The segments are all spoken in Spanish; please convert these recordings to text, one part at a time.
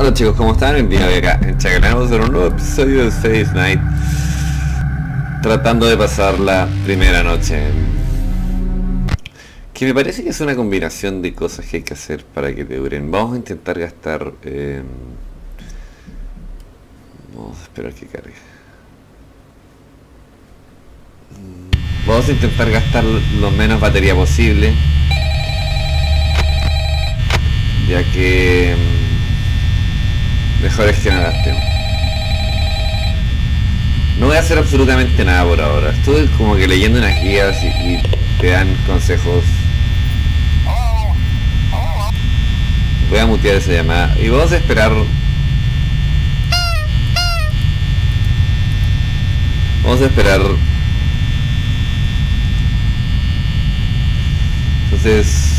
Hola chicos, ¿cómo están? Bienvenidos acá en Chacanamos en un nuevo episodio de Space Night Tratando de pasar la primera noche Que me parece que es una combinación de cosas que hay que hacer para que te duren Vamos a intentar gastar... eh, Vamos a esperar que cargue Mm, Vamos a intentar gastar lo menos batería posible Ya que... no voy a hacer absolutamente nada por ahora. Estuve como que leyendo unas guías y, y te dan consejos. Voy a mutear esa llamada. Y vamos a esperar. Vamos a esperar. Entonces...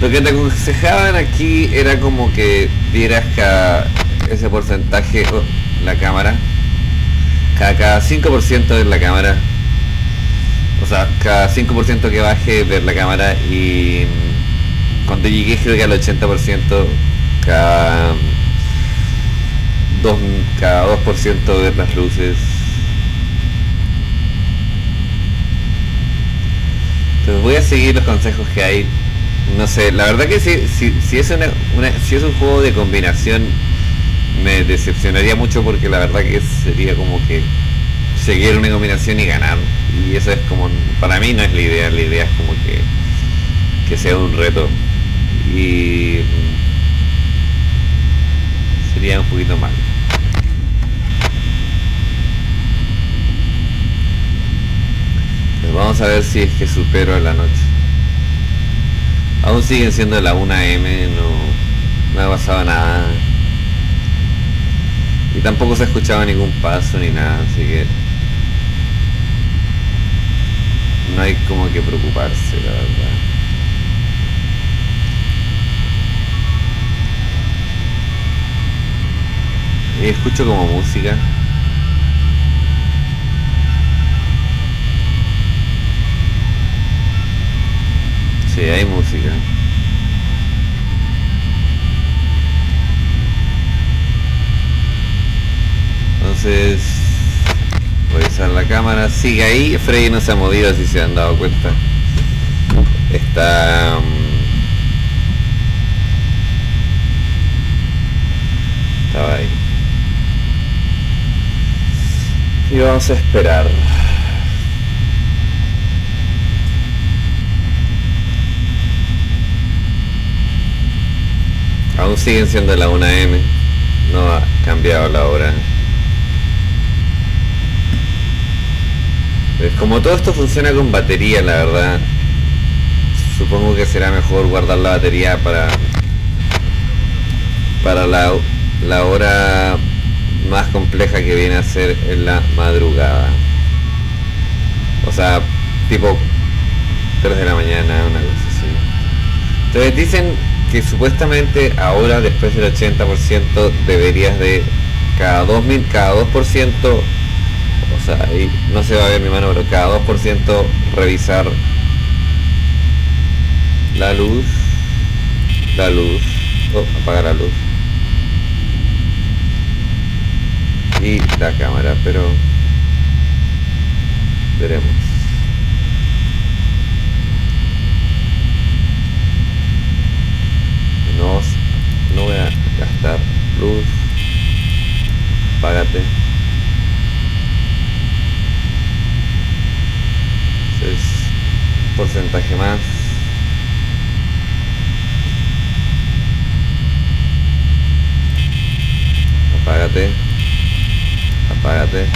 Lo que te aconsejaban aquí era como que dieras cada ese porcentaje, oh, la cámara, cada, cada 5% de la cámara, o sea, cada 5% que baje ver la cámara. Y mm, cuando llegué creo que al 80% cada 2, cada 2% ver las luces. Entonces voy a seguir los consejos que hay no sé, la verdad que si, si, es una, si es un juego de combinación me decepcionaría mucho porque la verdad que sería como que seguir una combinación y ganar. Y eso es como, para mí no es la idea, la idea es como que, que sea un reto. Y mm, sería un poquito mal. Vamos a ver si es que supero la noche. Aún siguen siendo la 1am, no, no ha pasado nada. Y tampoco se ha escuchado ningún paso ni nada, así que no hay como que preocuparse, la verdad. Y escucho como música. Sí, hay música. Entonces, revisar la cámara, sigue ahí, Freddy no se ha movido si se han dado cuenta. Está... mm, Estaba ahí. Y vamos a esperar. Aún siguen siendo la 1M. No ha cambiado la hora. Pues como todo esto funciona con batería, la verdad. Supongo que será mejor guardar la batería para para la, la hora más compleja que viene a ser en la madrugada. O sea, tipo 3 de la mañana, una cosa así. Entonces dicen que supuestamente ahora después del 80% deberías de cada 2000, cada 2%, o sea, ahí no se va a ver mi mano, pero cada 2% revisar la luz, la luz, oh, apagar la luz y la cámara, pero veremos. No, no voy a gastar luz. Págate. Es porcentaje más. Apágate. Apágate.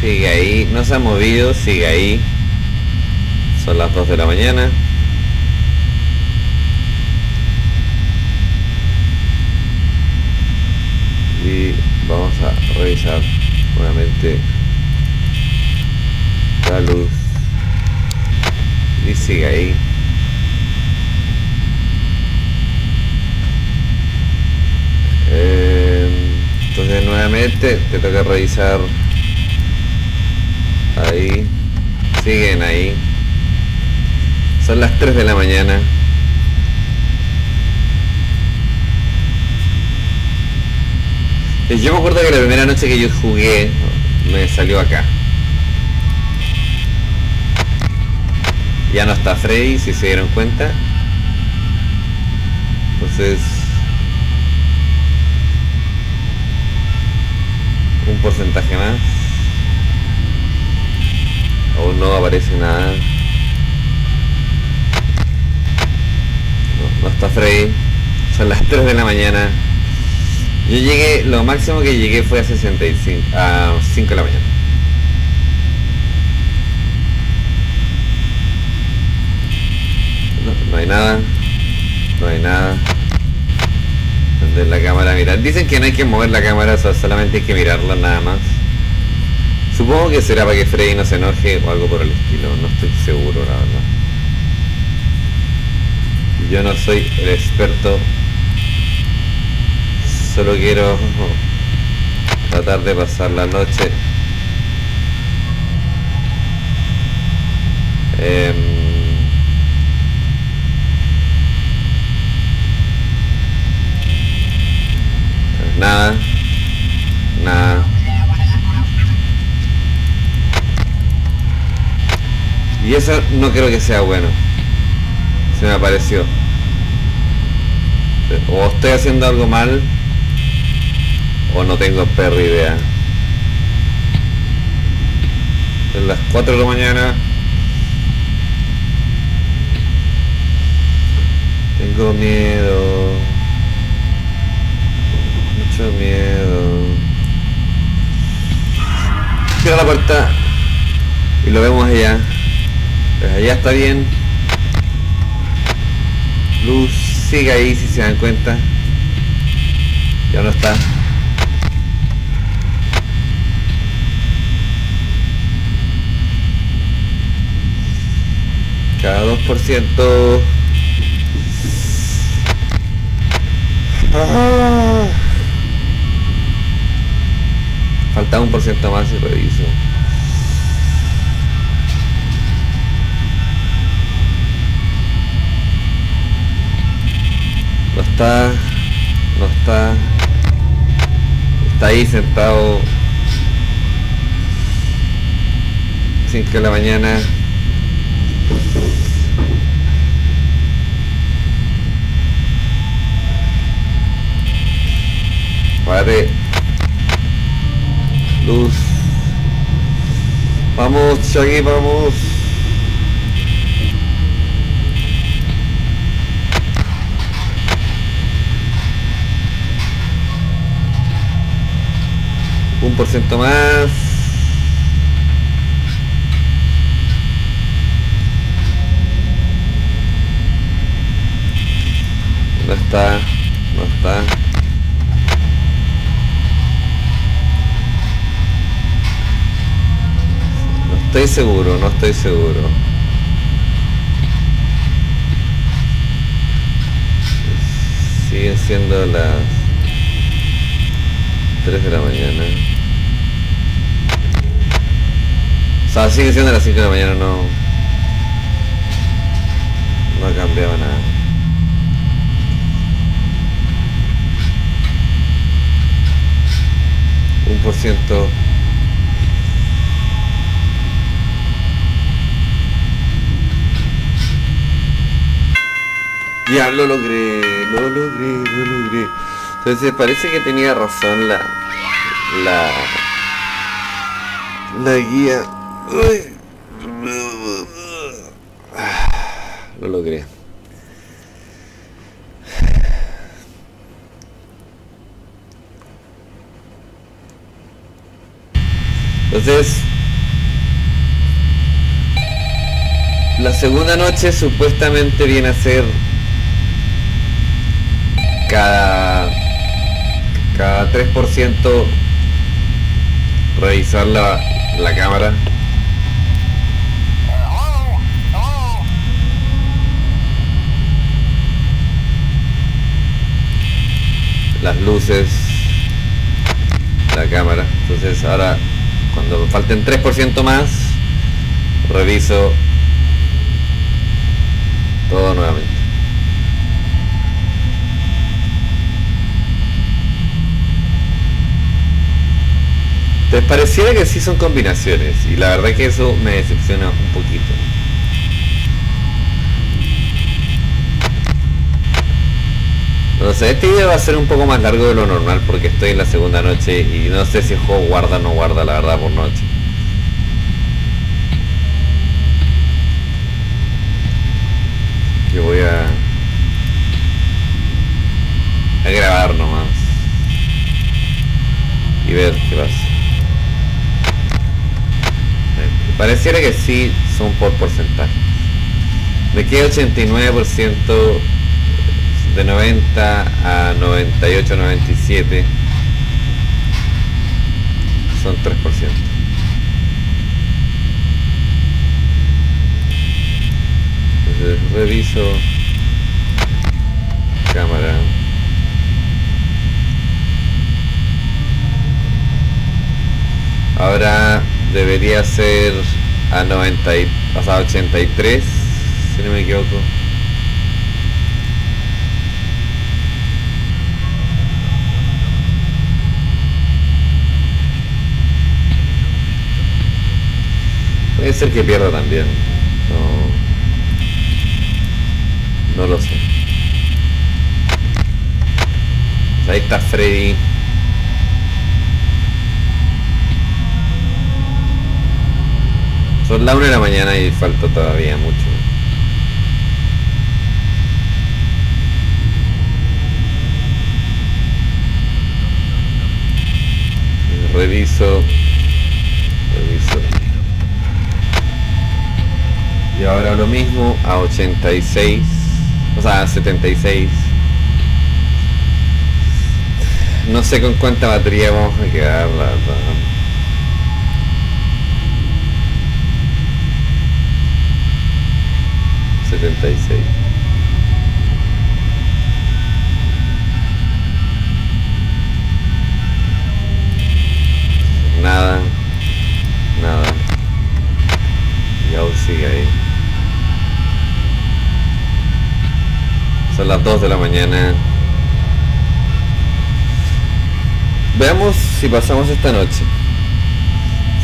Sigue ahí. No se ha movido. Sigue ahí. Son las 2 de la mañana. y vamos a revisar nuevamente la luz y sigue ahí. Eh, entonces nuevamente te toca revisar ahí. Siguen ahí. Son las 3 de la mañana Yo me acuerdo que la primera noche que yo jugué me salió acá. Ya no está Freddy, si se dieron cuenta. Entonces... Un porcentaje más. Aún no aparece nada. No, no está Freddy. Son las 3 de la mañana. Yo llegué, lo máximo que llegué fue a 65, a 5 de la mañana. No, no hay nada. No hay nada. Prender la cámara, mirar. Dicen que no hay que mover la cámara, solamente hay que mirarla nada más. Supongo que será para que Freddy no se enoje o algo por el estilo, no estoy seguro la verdad. Yo no soy el experto solo quiero tratar de pasar la noche eh, nada nada. Y eso no creo que sea bueno. Se me pareció o estoy haciendo algo mal o no tengo perra idea. En las 4 de la mañana. Tengo miedo. Mucho miedo. Cierra la puerta. Y lo vemos allá. Pues allá está bien. Luz sigue ahí si se dan cuenta. Ya no está. Cada 2%. Ah. Falta un por ciento más y reviso. No está. No está. Está ahí sentado. 5 de la mañana. Párate. Luz. Vamos, Shaggy, vamos. Un por ciento más. Está, no está. No estoy seguro, no estoy seguro. Siguen siendo las 3 de la mañana. O sea, sigue siendo las 5 de la mañana, no. No ha cambiado nada. Un por ciento. Ya lo logré, lo logré, lo logré. Entonces parece que tenía razón la la la guía. Lo logré. Entonces, la segunda noche supuestamente viene a ser cada cada 3% revisar la, la cámara. Las luces la cámara. Entonces ahora cuando falten 3% más reviso todo nuevamente Te pareciera que sí son combinaciones y la verdad que eso me decepciona un poquito. Sé, este video va a ser un poco más largo de lo normal porque estoy en la segunda noche y no sé si el juego guarda o no guarda la verdad por noche. Que voy a, a grabar nomás y ver qué pasa. Pareciera que sí son por porcentaje. Me queda 89% de 90 a 98, 97 son 3%. Entonces reviso cámara. Ahora debería ser a 90 y, o sea, 83, si no me equivoco. Puede ser que pierda también. No, no lo sé. Ahí está Freddy. Son las 1 de la mañana y falta todavía mucho. Reviso. Reviso. Y ahora lo mismo a 86. O sea, a 76. No sé con cuánta batería vamos a quedar, la, la. 76. Nada, nada. Y aún sigue ahí. Son las 2 de la mañana. Veamos si pasamos esta noche.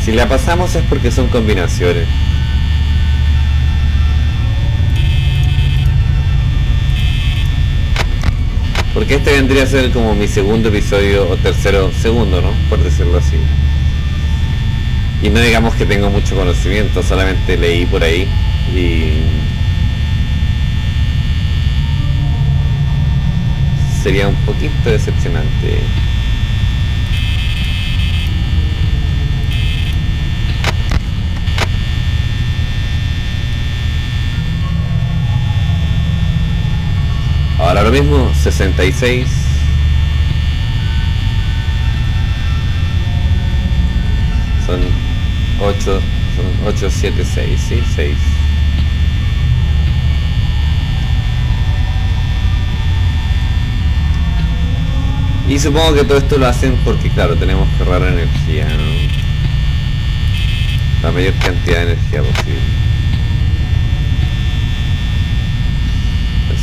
Si la pasamos es porque son combinaciones. Porque este vendría a ser como mi segundo episodio o tercero, segundo, ¿no? Por decirlo así. Y no digamos que tengo mucho conocimiento, solamente leí por ahí y sería un poquito decepcionante. Ahora mismo, 66. Son 8, son 8, 7, 6, ¿sí? 6. Y supongo que todo esto lo hacen porque, claro, tenemos que ahorrar energía, ¿no? La mayor cantidad de energía posible.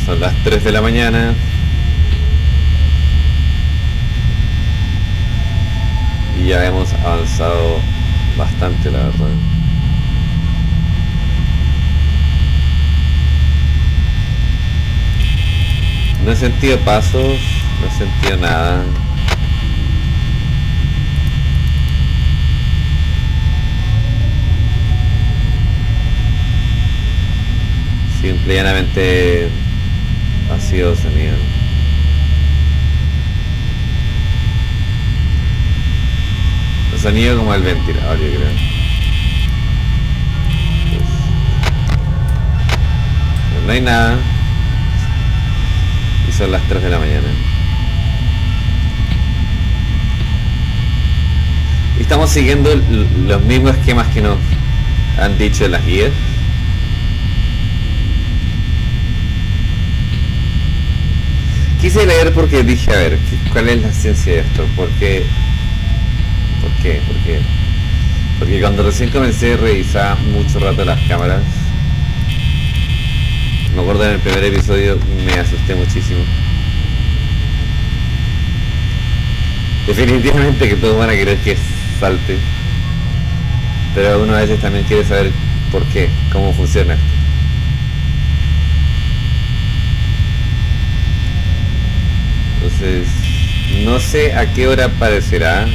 Son las 3 de la mañana. Y ya hemos avanzado bastante, la verdad. No he sentido pasos, no he sentido nada. Simplemente ha sido sonido. El sonido como el ventilador, yo creo. Pues, no hay nada. Y son las 3 de la mañana. Y estamos siguiendo los mismos esquemas que nos han dicho las guías. Quise leer porque dije, a ver, ¿cuál es la ciencia de esto? ¿Por qué? ¿Por qué? ¿Por qué? Porque cuando recién comencé a revisar mucho rato las cámaras, me acuerdo en el primer episodio me asusté muchísimo. Definitivamente que todos van a creer que salte. Pero uno a veces también quiere saber por qué, cómo funciona. Entonces, no sé a qué hora aparecerá.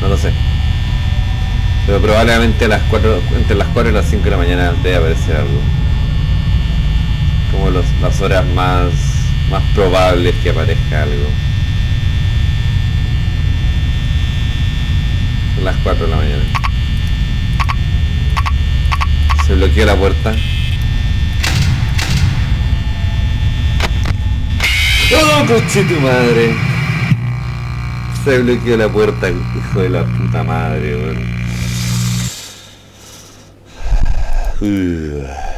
No lo sé. Pero probablemente a las 4, entre las 4 y las 5 de la mañana debe aparecer algo. Como las horas más, más probables que aparezca algo. Las 4 de la mañana. Se bloqueó la puerta. ¡Oh, coche tu madre! Se bloqueó la puerta, hijo de la puta madre, weón.